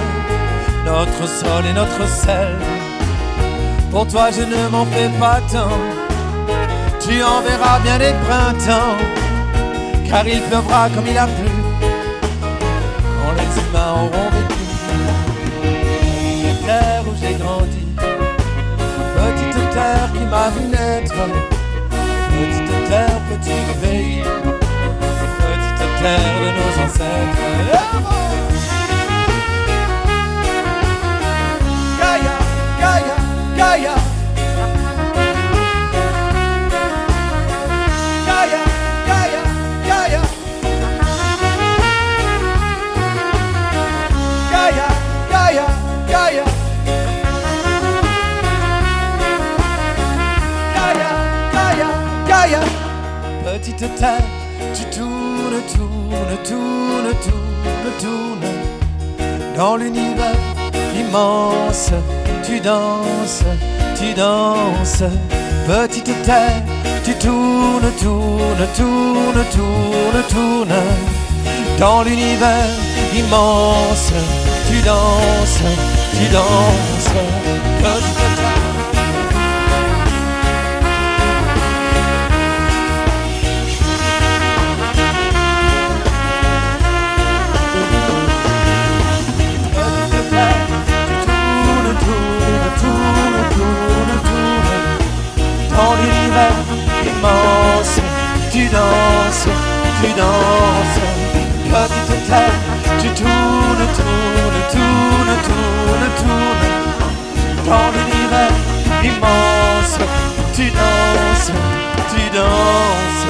notre sol et notre sel. Pour toi je ne m'en fais pas tant. Tu en verras bien des printemps Car il pleuvra comme il a plu. Quand les humains auront vécu Petite terre où j'ai grandi Petite terre qui m'a vu naître Petite terre, petit pays Petite terre de nos ancêtres Petite terre, tu tournes, tournes, tournes, tournes, tournes. Dans l'univers immense tu danses, tu danses, petite terre, tu tournes, tournes, tournes, tournes, tournes, dans l'univers immense, tu danses, tu danses, Tu danses, tu danses, petite étoile, tu tournes, tournes, tournes, tournes, tournes dans l'univers immense. Tu danses, tu danses.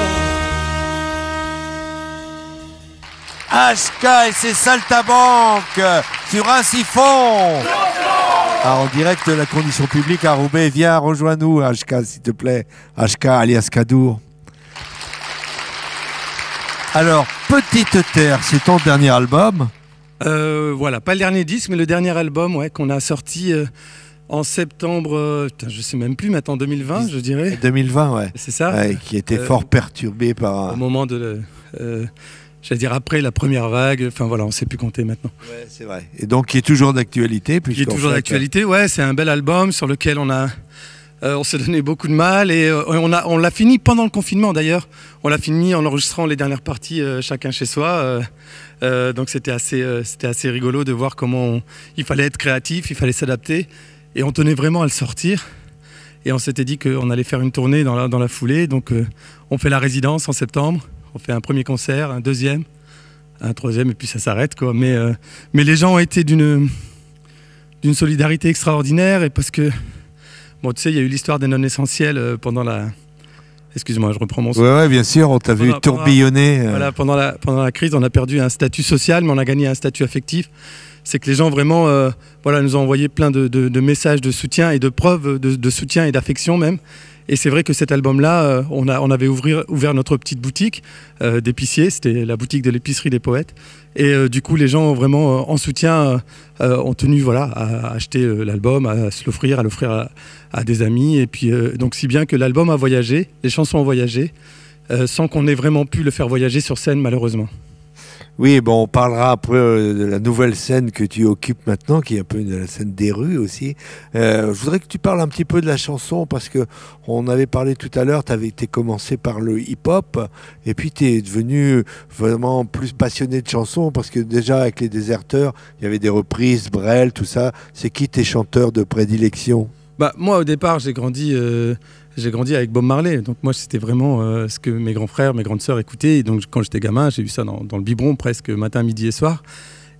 HK et ses saltabanques sur un siphon. En direct la condition publique à Roubaix. Viens, rejoins-nous, HK, s'il te plaît. HK alias Kadour. Alors, Petite Terre, c'est ton dernier album Euh, voilà, pas le dernier disque, mais le dernier album ouais, qu'on a sorti euh, en septembre, euh, putain, je sais même plus, maintenant 2020, je dirais. 2020, ouais. C'est ça Ouais, qui était Euh, fort perturbé par Au un... moment de. J'allais dire après la première vague, enfin voilà, on sait plus compter maintenant. Ouais, c'est vrai. Et donc, qui est toujours d'actualité. Qui est toujours d'actualité, ouais, c'est un bel album sur lequel on a. euh, on s'est donné beaucoup de mal et euh, on l'a fini pendant le confinement d'ailleurs. On l'a fini en enregistrant les dernières parties euh, chacun chez soi. donc c'était assez rigolo de voir comment il fallait être créatif, il fallait s'adapter et on tenait vraiment à le sortir. Et on s'était dit qu'on allait faire une tournée dans la, foulée. Donc on fait la résidence en septembre. On fait un premier concert, un deuxième, un troisième et puis ça s'arrête. Mais les gens ont été d'une d'une solidarité extraordinaire et parce que bon tu sais il y a eu l'histoire des non essentiels euh, pendant la excuse-moi je reprends mon Ouais, ouais, bien sûr, on t'a vu Pendant- pendant- tourbillonner. euh, voilà, pendant la, pendant la crise, on a perdu un statut social, mais on a gagné un statut affectif. C'est que les gens vraiment euh, voilà, nous ont envoyé plein de, de- de messages de soutien et de preuves de, de soutien et d'affection même. Et c'est vrai que cet album-là, euh, on, avait ouvert notre petite boutique euh, d'épicier, c'était la boutique de l'épicerie des poètes. Et euh, du coup, les gens vraiment en soutien ont tenu voilà, à acheter l'album, à se l'offrir, à l'offrir à, des amis. Et puis, donc, si bien que l'album a voyagé, les chansons ont voyagé, sans qu'on ait vraiment pu le faire voyager sur scène, malheureusement. Oui, bon, on parlera après euh, de la nouvelle scène que tu occupes maintenant, qui est un peu une- la scène des rues aussi. Euh, je voudrais que tu parles un petit peu de la chanson, parce que on avait parlé tout à l'heure, tu avais été commencé par le hip-hop, et puis tu es devenu vraiment plus passionné de chansons, parce que déjà avec les déserteurs, il y avait des reprises, Brel, tout ça. C'est qui tes chanteurs de prédilection? Bah, moi, au départ, j'ai grandi, euh, j'ai grandi avec Bob Marley. Donc, moi, c'était vraiment euh, ce que mes grands frères, mes grandes sœurs écoutaient. Et donc, quand j'étais gamin, j'ai eu ça dans, le biberon presque matin, midi et soir.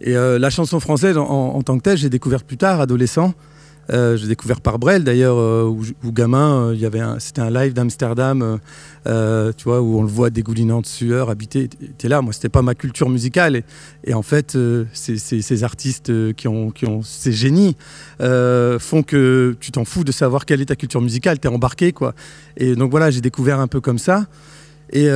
Et euh, la chanson française, en, en tant que telle, j'ai découvert plus tard, adolescent. Euh, j'ai découvert par Brel d'ailleurs, euh, où, où gamin, euh, c'était un live d'Amsterdam, euh, tu vois, où on le voit dégoulinant de sueur, habité. T'es là, moi, c'était pas ma culture musicale. Et, en fait, ces artistes qui ont, ces génies font que tu t'en fous de savoir quelle est ta culture musicale, t'es embarqué, quoi. Et donc voilà, j'ai découvert un peu comme ça. Et,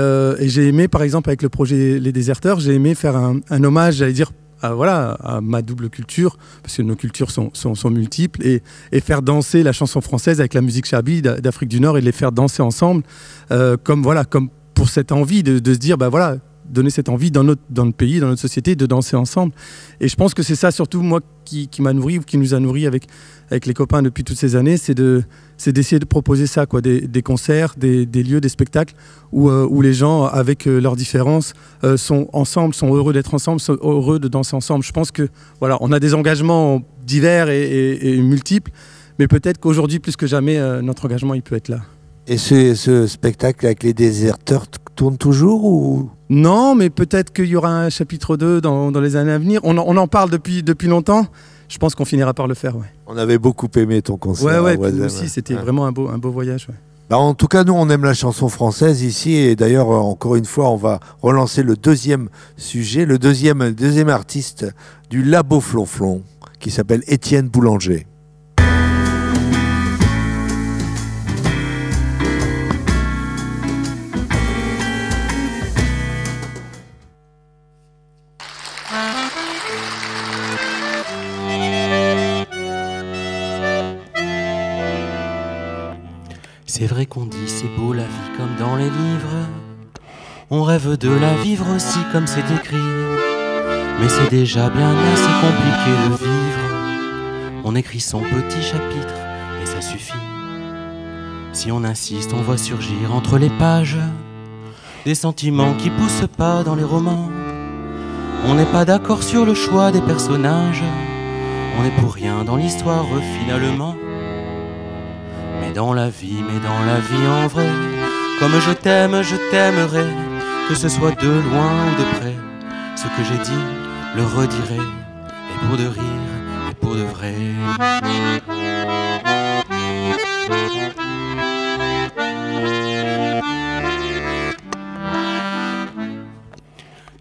j'ai aimé, par exemple, avec le projet Les Déserteurs, j'ai aimé faire un, un hommage, j'allais dire, à, voilà, ma double culture, parce que nos cultures sont, sont, multiples, et, et faire danser la chanson française avec la musique chabi d'A- d'Afrique du Nord et les faire danser ensemble, euh, comme, voilà, comme pour cette envie de, de se dire, bah voilà, donner cette envie dans notre, dans notre pays, dans notre société, de danser ensemble. Et je pense que c'est ça surtout, moi, qui, qui m'a nourri, ou qui nous a nourri avec, avec les copains depuis toutes ces années, c'est de c'est d'essayer de proposer ça, quoi, des, concerts, des, des lieux, des spectacles où, euh, où les gens, avec euh, leurs différences, euh, sont ensemble, sont heureux d'être ensemble, sont heureux de danser ensemble. Je pense que voilà, on a des engagements divers et, et- multiples, mais peut-être qu'aujourd'hui, plus que jamais, notre engagement, il peut être là. Et ce, ce spectacle avec les déserteurs tourne toujours ou? Non, mais peut-être qu'il y aura un chapitre 2 dans, dans les années à venir. On en, on en parle depuis, depuis longtemps. Je pense qu'on finira par le faire, ouais. On avait beaucoup aimé ton concert. Ouais, ouais, Oisem, nous aussi, ouais. c'était Ouais. vraiment un beau, un beau voyage, ouais. Bah, en tout cas, nous, on aime la chanson française ici. Et d'ailleurs, euh, encore une fois, on va relancer le deuxième sujet, le deuxième, deuxième artiste du Labo Flonflon, qui s'appelle Étienne Boulanger. C'est vrai qu'on dit c'est beau la vie comme dans les livres. On rêve de la vivre aussi comme c'est écrit. Mais c'est déjà bien assez compliqué de vivre. On écrit son petit chapitre et ça suffit. Si on insiste, on voit surgir entre les pages des sentiments qui poussent pas dans les romans. On n'est pas d'accord sur le choix des personnages. On n'est pour rien dans l'histoire finalement. Dans la vie, mais dans la vie en vrai, comme je t'aime, je t'aimerai, que ce soit de loin ou de près. Ce que j'ai dit, le redirai, et pour de rire, et pour de vrai.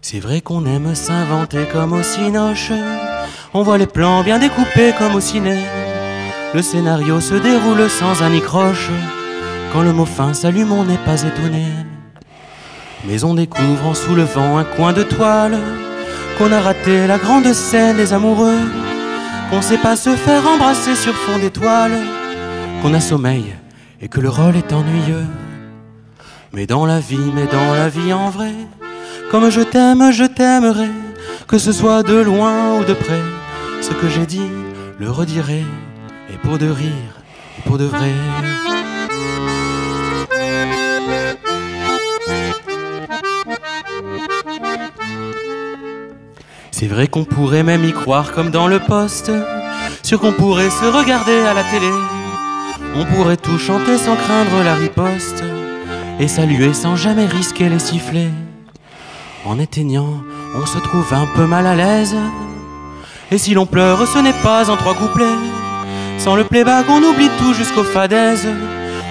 C'est vrai qu'on aime s'inventer comme au cinoche. On voit les plans bien découpés comme au ciné. Le scénario se déroule sans un croche. Quand le mot fin s'allume, on n'est pas étonné. Mais on découvre en soulevant un coin de toile qu'on a raté la grande scène des amoureux. Qu'on sait pas se faire embrasser sur fond d'étoiles. Qu'on a sommeil et que le rôle est ennuyeux. Mais dans la vie, mais dans la vie en vrai. Comme je t'aime, je t'aimerai, que ce soit de loin ou de près. Ce que j'ai dit, le redirai, pour de rire, pour de vrai. C'est vrai qu'on pourrait même y croire comme dans le poste, sûr qu'on pourrait se regarder à la télé. On pourrait tout chanter sans craindre la riposte, et saluer sans jamais risquer les sifflets. En éteignant, on se trouve un peu mal à l'aise. Et si l'on pleure, ce n'est pas en trois couplets. Sans le playback, on oublie tout jusqu'aux fadaises.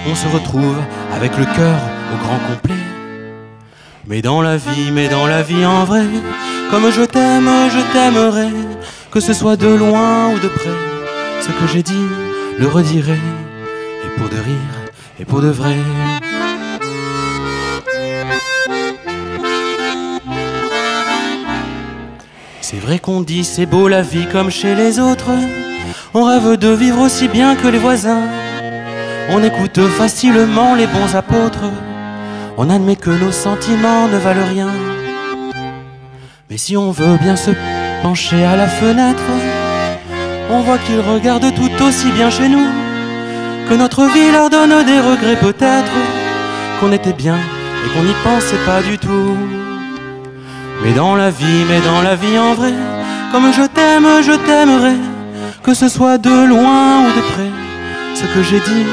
On se retrouve avec le cœur au grand complet. Mais dans la vie, mais dans la vie en vrai, comme je t'aime, je t'aimerai, que ce soit de loin ou de près. Ce que j'ai dit, le redirai, et pour de rire, et pour de vrai. C'est vrai qu'on dit c'est beau la vie comme chez les autres. On rêve de vivre aussi bien que les voisins. On écoute facilement les bons apôtres. On admet que nos sentiments ne valent rien. Mais si on veut bien se pencher à la fenêtre, on voit qu'ils regardent tout aussi bien chez nous. Que notre vie leur donne des regrets peut-être. Qu'on était bien et qu'on n'y pensait pas du tout. Mais dans la vie, mais dans la vie en vrai, comme je t'aime, je t'aimerai, que ce soit de loin ou de près. Ce que j'ai dit,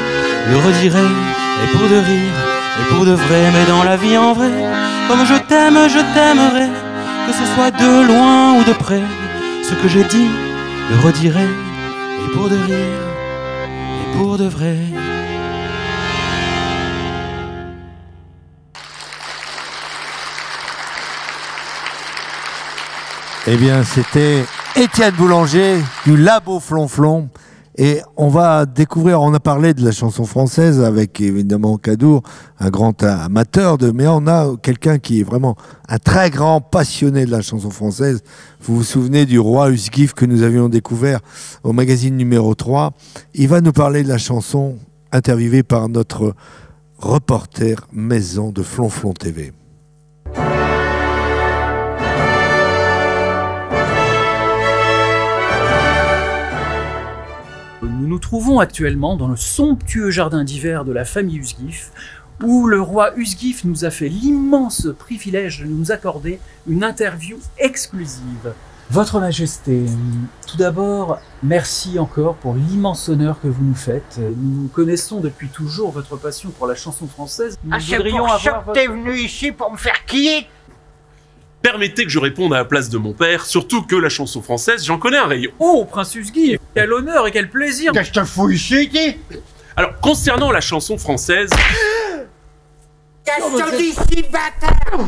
le redirai, et pour de rire, et pour de vrai, mais dans la vie en vrai, comme je t'aime, je t'aimerai, que ce soit de loin ou de près. Ce que j'ai dit, le redirai, et pour de rire, et pour de vrai. Eh bien, c'était Étienne Boulanger du Labo Flonflon. Et on va découvrir, on a parlé de la chanson française avec évidemment Cadour, un grand amateur de, mais on a quelqu'un qui est vraiment un très grand passionné de la chanson française. Vous vous souvenez du roi Usgif que nous avions découvert au magazine numéro 3. Il va nous parler de la chanson interviewée par notre reporter maison de Flonflon TV. Nous nous trouvons actuellement dans le somptueux jardin d'hiver de la famille Usgif, où le roi Usgif nous a fait l'immense privilège de nous accorder une interview exclusive. Votre Majesté, tout d'abord, merci encore pour l'immense honneur que vous nous faites. Nous connaissons depuis toujours votre passion pour la chanson française. Nous Ah, c'est pour ça que t'es venu ici pour me faire quiller Permettez que je réponde à la place de mon père, surtout que la chanson française, j'en connais un rayon. Oh, Prince Usgif, quel honneur et quel plaisir Qu'est-ce que te fous ici, qui Alors, concernant la chanson française, Qu'est-ce que tu dis ici, bâtard?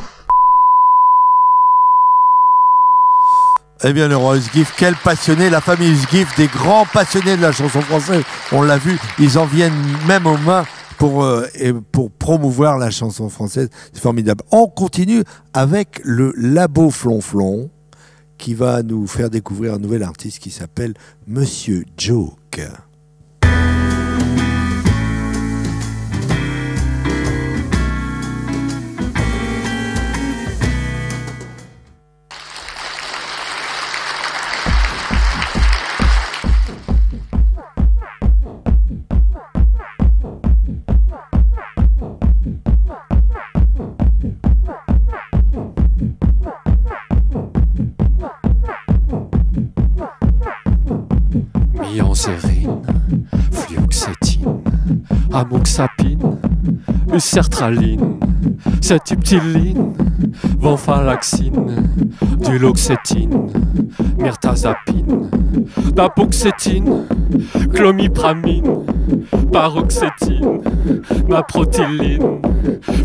Eh bien, le roi Usgif, quel passionné, la famille Usgif, des grands passionnés de la chanson française. On l'a vu, ils en viennent même aux mains pour, euh, et pour promouvoir la chanson française. C'est formidable. On continue avec le Labo Flonflon qui va nous faire découvrir un nouvel artiste qui s'appelle Monsieur Joke. Amoxapine, usertraline, cetiptyline, venfalaxine, duloxétine, myrtazapine, napoxétine, clomipramine, paroxétine, naprotyline,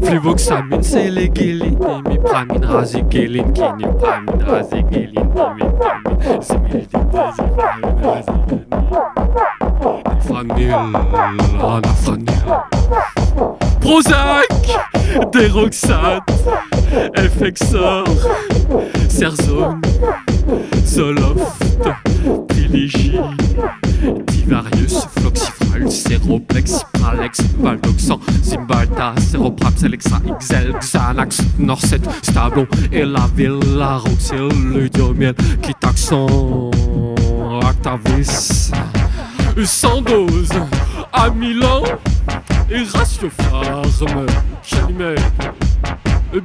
fluvoxamine, séléguéline, imipramine, razigeline, kinipramine, razigeline, imipramine, zimildine, Nifranil, anafranil. Prozac, Déroxate, Effexor, Cerzone, Zoloft, Prilégie, Divarius, Floxifral, Séroplex, Pralex, Valdoxan, Zimbalta, Séroprap, Celexa, Xel, Xanax, Norset, Stablon, et la Villa, Roxil, Ludomiel, Kitaxon, Actavis, sans dose, à Milan, et Ratiofarm, Chalimel,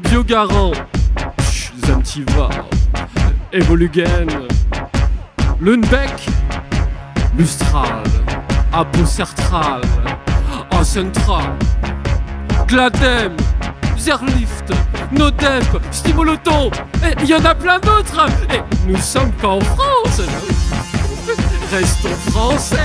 Biogarant, Zentiva, Evolugen, Lundbeck, Lustral, Abocertral, Acentra, Gladem, Zerlift, Nodep, Stimoloton, et il y en a plein d'autres. Et nous sommes pas en France Restons français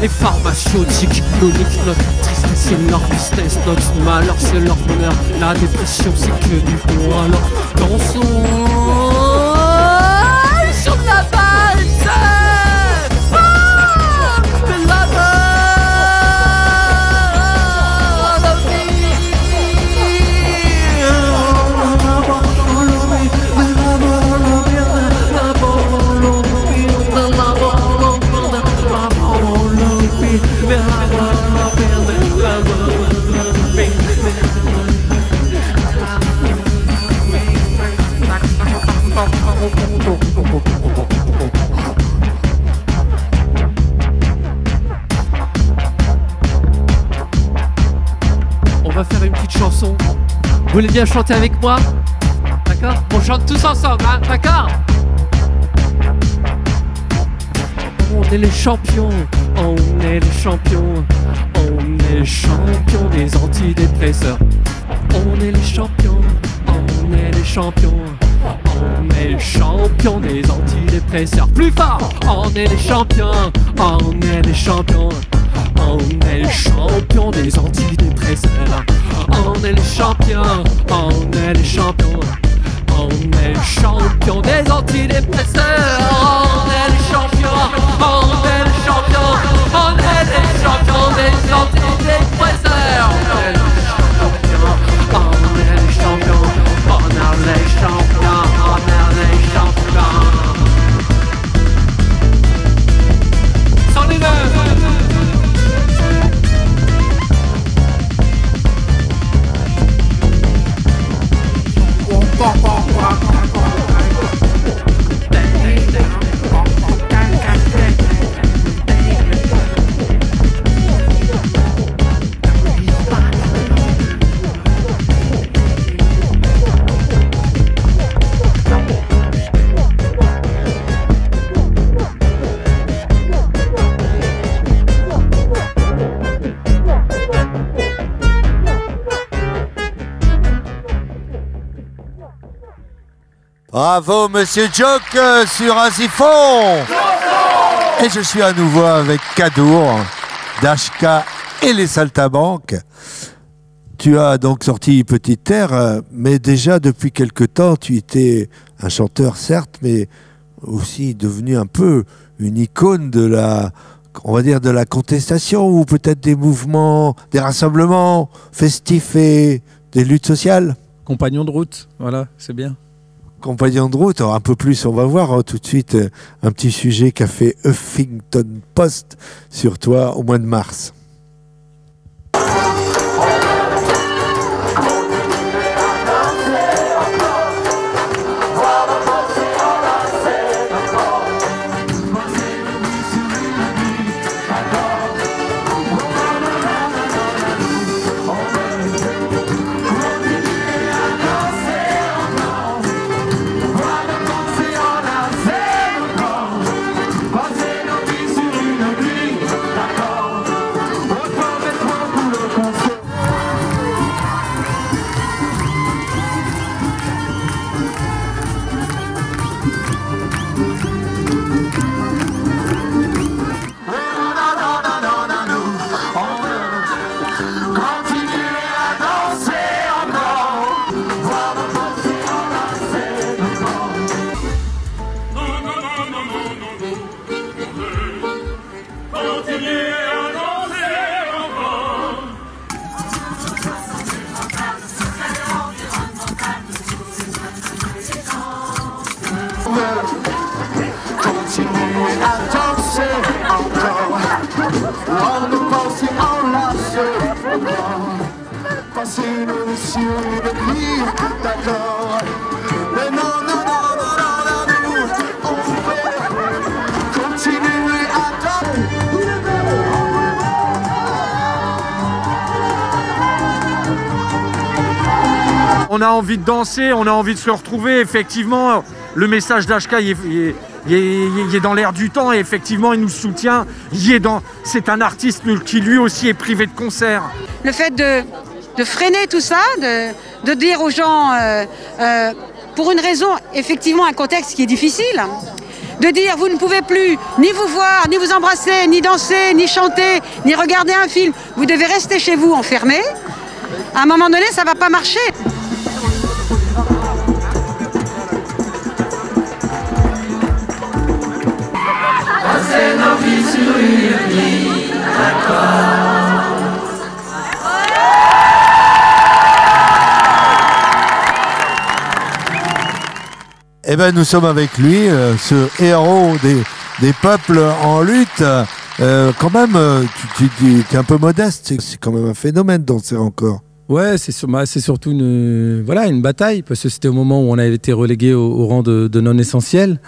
Les pharmaceutiques chroniques, notre tristesse c'est leur tristesse, notre malheur c'est leur bonheur. La dépression c'est que du bon alors dansons bien chanter avec moi D'accord On chante tous ensemble, hein D'accord On est les champions, on est les champions, on est les champions des antidépresseurs. On est les champions, on est les champions, on est les champions des antidépresseurs. Plus fort On est les champions, on est les champions, on est les champions des antidépresseurs. On est les champions, on est les champions, on est les champions des antidépresseurs. On est les champions, Bravo, monsieur Jock euh, sur un siphon. Et je suis à nouveau avec Kadour, Dashka et les Saltabanques. Tu as donc sorti Petite Terre, euh, mais déjà depuis quelque temps, tu étais un chanteur, certes, mais aussi devenu un peu une icône de la, on va dire, de la contestation ou peut-être des mouvements, des rassemblements festifs et des luttes sociales. Compagnon de route, voilà, c'est bien. Compagnon de route, un peu plus, on va voir hein, tout de suite euh, un petit sujet qu'a fait Huffington Post sur toi au mois de mars. On a envie de danser, on a envie de se retrouver. Effectivement, le message d'HK, est, il est- dans l'air du temps et effectivement, il nous soutient. C'est un artiste qui lui aussi est privé de concert. Le fait de, freiner tout ça, de, de dire aux gens, euh, euh, pour une raison, effectivement, un contexte qui est difficile, de dire vous ne pouvez plus ni vous voir, ni vous embrasser, ni danser, ni chanter, ni regarder un film, vous devez rester chez vous enfermé, à un moment donné, ça ne va pas marcher. Eh ben, nous sommes avec lui, euh, ce héros des, peuples en lutte. Euh, quand même, euh, tu, es un peu modeste. C'est- C'est quand même un phénomène danser encore. Ouais, c'est sur- bah, surtout une, voilà, une bataille, parce que c'était au moment où on avait été relégué au, rang de, de non essentiel,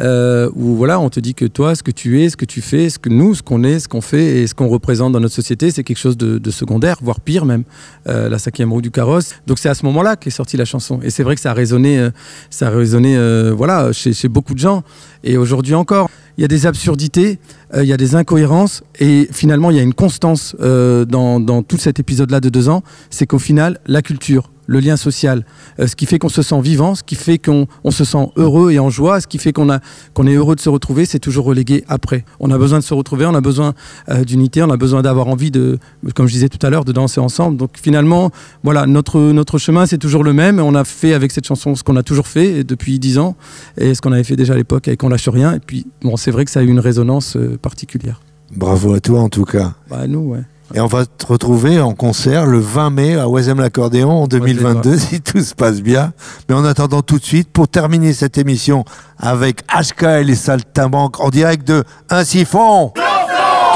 euh, où voilà, on te dit que toi, ce que tu es, ce que tu fais, ce que nous, ce qu'on est, ce qu'on fait et ce qu'on représente dans notre société, c'est quelque chose de, secondaire, voire pire même, euh, la cinquième roue du carrosse. Donc c'est à ce moment-là qu'est sortie la chanson. Et c'est vrai que ça a résonné, euh, ça a résonné euh, voilà, chez beaucoup de gens. Et aujourd'hui encore, il y a des absurdités, euh, il y a des incohérences, et finalement, il y a une constance euh, dans, dans tout cet épisode-là de deux ans, c'est qu'au final, la culture, le lien social, euh, ce qui fait qu'on se sent vivant, ce qui fait qu'on on se sent heureux et en joie, ce qui fait qu'on qu'on est heureux de se retrouver, c'est toujours relégué après. On a besoin de se retrouver, on a besoin euh, d'unité, on a besoin d'avoir envie de, comme je disais tout à l'heure, de danser ensemble. Donc finalement, voilà, notre notre chemin c'est toujours le même. On a fait avec cette chanson ce qu'on a toujours fait depuis dix ans et ce qu'on avait fait déjà à l'époque avec On lâche rien. Et puis bon, c'est vrai que ça a eu une résonance euh, particulière. Bravo à toi en tout cas. Bah nous, ouais. Et on va te retrouver en concert le 20 mai à Oisem l'Accordéon en 2022 si tout se passe bien. Mais en attendant tout de suite, pour terminer cette émission avec HK et les Saltimbanques en direct de Un Siphon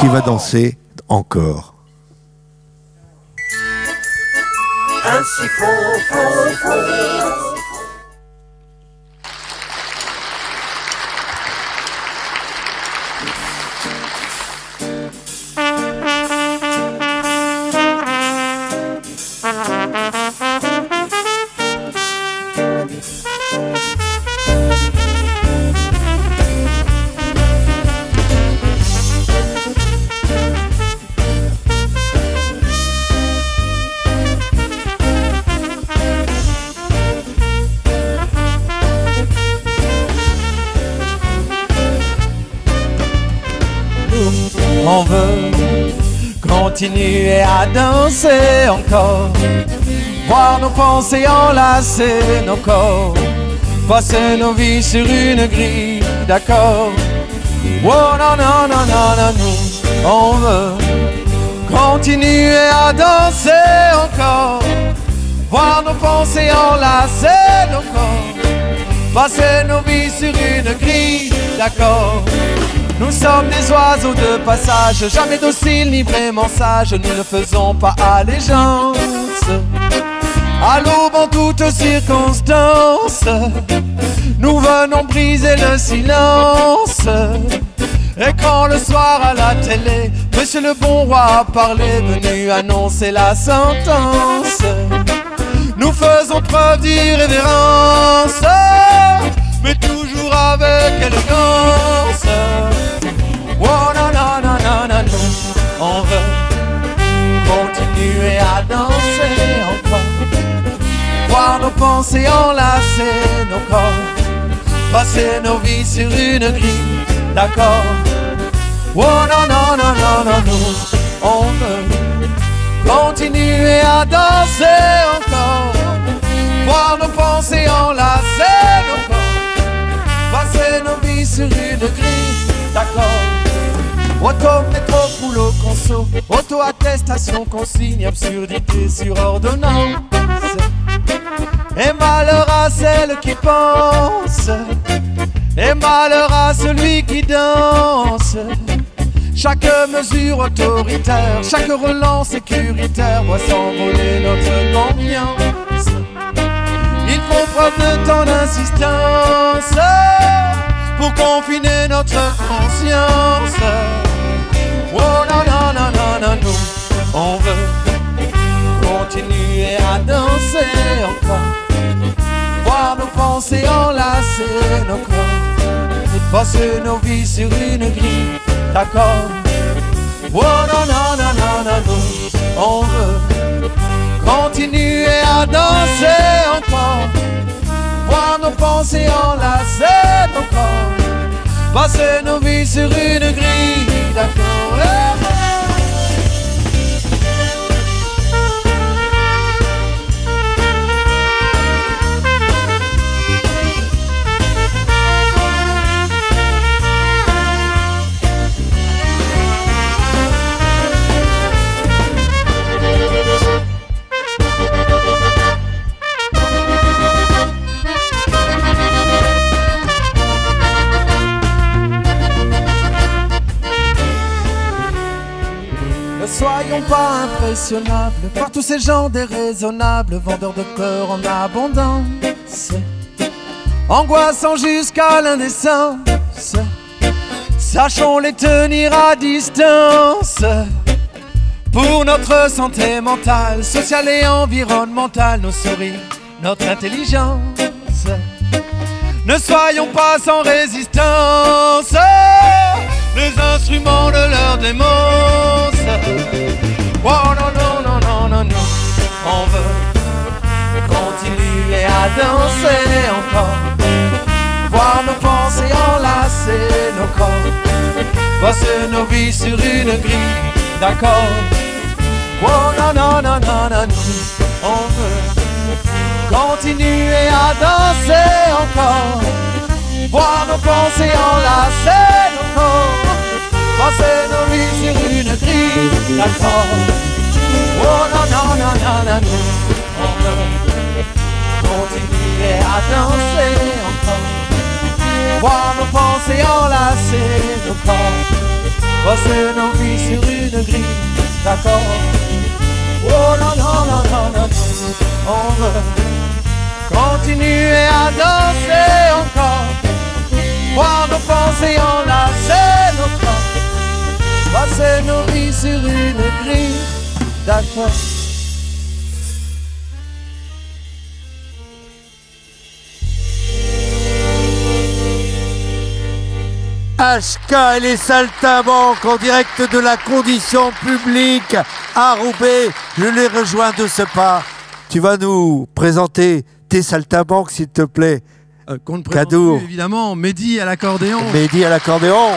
qui va danser encore. Un siphon, fond, fond. Continuer à danser encore, voir nos pensées enlacer nos corps, passer nos vies sur une grille d'accord. Oh non, non, non, non, non, nous, on veut continuer à danser encore, voir nos pensées enlacer nos corps, passer nos vies sur une grille d'accord. Nous sommes des oiseaux de passage, jamais dociles ni vraiment sages, nous ne faisons pas allégeance. À l'aube en toutes circonstances, nous venons briser le silence. Et quand le soir à la télé, Monsieur le bon roi a parlé, venu annoncer la sentence, nous faisons preuve d'irrévérence, mais toujours avec élégance. On veut continuer à danser encore, voir nos pensées enlacer nos corps, passer nos vies sur une grille, d'accord. Oh non, non, non, non, non, non, on veut continuer à danser encore, voir nos pensées enlacer nos corps, passer nos vies sur une grille, d'accord. Auto, métro, boulot, conso, auto-attestation, consigne, absurdité sur ordonnance. Et malheur à celle qui pense, et malheur à celui qui danse. Chaque mesure autoritaire, chaque relance sécuritaire voit s'envoler notre ambiance. Il faut preuve de tant d'insistance pour confiner notre conscience. Oh non, non, nous, on veut continuer à danser encore, voir nos pensées enlacer nos corps, passer nos vies sur une grille d'accord. Oh non, non, non, non, non, nous, on veut continuer à danser encore, voir nos pensées enlacer nos corps, passer nos vies sur une grille par tous ces gens déraisonnables, vendeurs de peur en abondance, angoissant jusqu'à l'indécence. Sachons les tenir à distance pour notre santé mentale, sociale et environnementale, nos sourires, notre intelligence. Ne soyons pas sans résistance, les instruments de leur démence. Oh non, non, non, non, non, non, on veut continuer à danser encore, voir nos pensées enlacer nos corps, passer nos vies sur une grille d'accord. Oh non, non, non, non, non, non, on veut continuer à danser encore, voir nos pensées enlacer nos corps, passer nos sur une grille d'accord. Oh non, non, non, non, non, on veut continuer à danser encore, voir nos pensées enlacer nos corps, passer nos sur une grille d'accord. Oh non, non, non, non, non, non, on veut continuer à danser encore, voir nos pensées nos passer nos vies sur une grille d'accord. HK et les saltimbanques en direct de la condition publique à Roubaix. Je les rejoins de ce pas. Tu vas nous présenter tes saltimbanques, s'il te plaît. Qu'on ne présente Cadeau. plus, évidemment, Mehdi à l'accordéon. Mehdi à l'accordéon.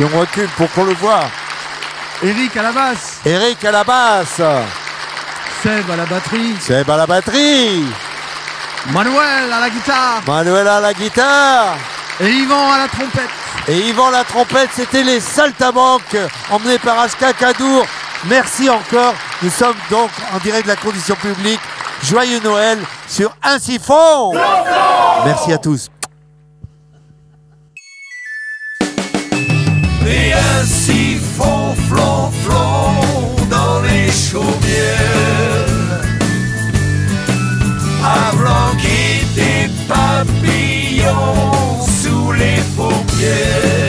Et on recule pour qu'on le voit. Eric à la basse. Eric à la basse. Seb à la batterie. Seb à la batterie. Manuel à la guitare. Manuel à la guitare. Et Yvan à la trompette. Et Yvan la trompette, c'était les Saltabanques emmenés par HK Cadour. Merci encore. Nous sommes donc en direct de la condition publique. Joyeux Noël sur un siphon. Merci à tous. Et un siphon flonflon dans les chaumières. A blanquer des papillons sous les paupières.